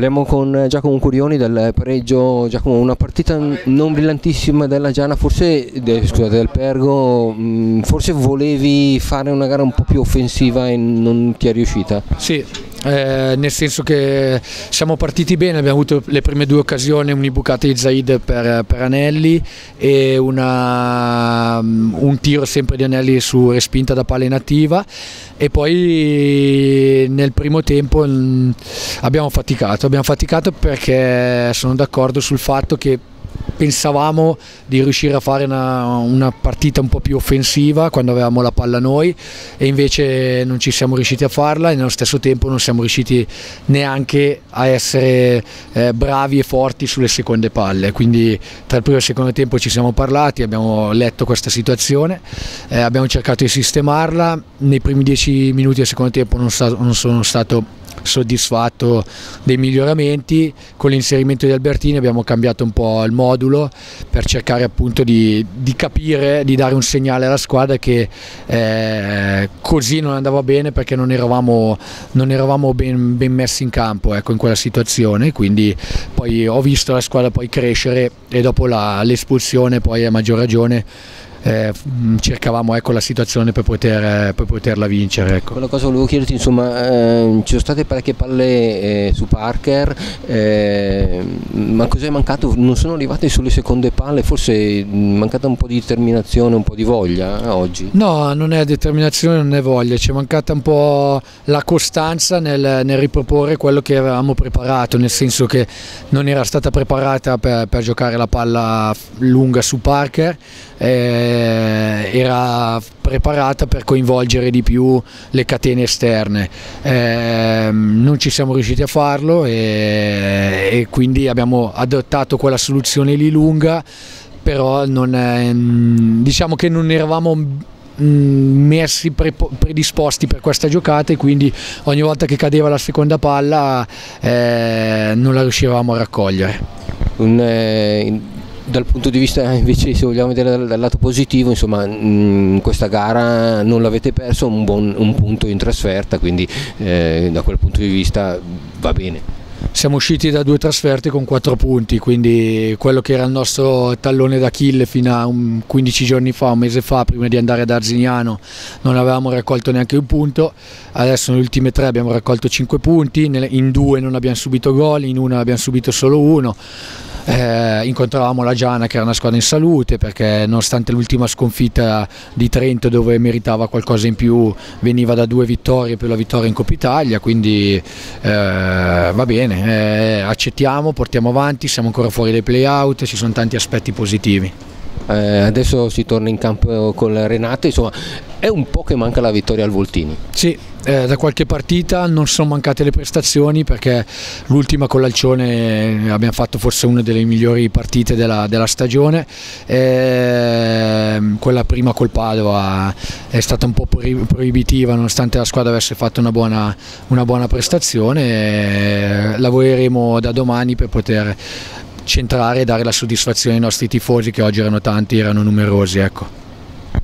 Parliamo con Giacomo Curioni del pareggio, Giacomo, una partita non brillantissima della Giana, forse scusate, del Pergo, mh, forse volevi fare una gara un po' più offensiva e non ti è riuscita? Sì, eh, nel senso che siamo partiti bene, abbiamo avuto le prime due occasioni, un'ibucata di Zaid per, per Anelli e una, un tiro sempre di Anelli su respinta da palla inattiva e poi nel primo tempo mh, abbiamo faticato, abbiamo faticato perché sono d'accordo sul fatto che pensavamo di riuscire a fare una, una, partita un po' più offensiva quando avevamo la palla noi e invece non ci siamo riusciti a farla e nello stesso tempo non siamo riusciti neanche a essere eh, bravi e forti sulle seconde palle. Quindi tra il primo e il secondo tempo ci siamo parlati abbiamo letto questa situazione eh, abbiamo cercato di sistemarla. Nei primi dieci minuti del secondo tempo non, sta, non sono stato soddisfatto dei miglioramenti. Con l'inserimento di Albertini abbiamo cambiato un po' il modulo per cercare appunto di, di capire, di dare un segnale alla squadra che eh, così non andava bene perché non eravamo, non eravamo ben, ben, messi in campo ecco, in quella situazione. Quindi poi ho visto la squadra poi crescere e dopo l'espulsione poi a maggior ragione eh, cercavamo ecco, la situazione per, poter, per poterla vincere. Ecco. Quella cosa volevo chiederti, insomma, eh, ci sono state parecchie palle eh, su Parker, eh, ma cos'è mancato? Non sono arrivate sulle seconde palle, forse è mancata un po' di determinazione, un po' di voglia eh, oggi? No, non è determinazione, non è voglia, ci è mancata un po' la costanza nel, nel riproporre quello che avevamo preparato, nel senso che non era stata preparata per, per giocare la palla lunga su Parker. Eh, eh, era preparata per coinvolgere di più le catene esterne. Eh, non ci siamo riusciti a farlo e, e, quindi abbiamo adottato quella soluzione lì lunga, però non è, diciamo che non eravamo mm, messi predisposti per questa giocata e quindi ogni volta che cadeva la seconda palla eh, non la riuscivamo a raccogliere. Un, eh, dal punto di vista invece se vogliamo vedere dal, dal lato positivo insomma in questa gara non l'avete perso un, buon, un punto in trasferta quindi eh, da quel punto di vista va bene. Siamo usciti da due trasferte con quattro punti, quindi quello che era il nostro tallone d'Achille fino a 15 giorni fa, un mese fa, prima di andare ad Arzignano, non avevamo raccolto neanche un punto, adesso nelle ultime tre abbiamo raccolto cinque punti, in due non abbiamo subito gol, in una abbiamo subito solo uno eh, incontravamo la Giana che era una squadra in salute perché nonostante l'ultima sconfitta di Trento dove meritava qualcosa in più veniva da due vittorie più la vittoria in Coppa Italia quindi eh, va bene, eh, accettiamo, portiamo avanti, siamo ancora fuori dai play-out, ci sono tanti aspetti positivi. Eh, adesso si torna in campo con Renate, insomma è un po' che manca la vittoria al Voltini. Sì, eh, da qualche partita non sono mancate le prestazioni perché l'ultima con l'Alcione abbiamo fatto forse una delle migliori partite della, della stagione, eh, quella prima col Padova è stata un po' proibitiva nonostante la squadra avesse fatto una buona, una buona prestazione, eh, lavoreremo da domani per poter centrare e dare la soddisfazione ai nostri tifosi che oggi erano tanti, erano numerosi. Ecco.